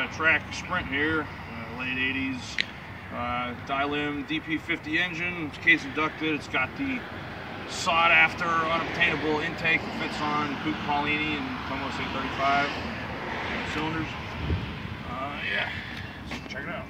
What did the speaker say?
Uh, Trac Sprint here, uh, late 80s. Uh, Daelim DP50 engine, it's case inducted. It's got the sought after unobtainable intake that fits on Coupe Polini and Como 835 cylinders. Uh, yeah, check it out.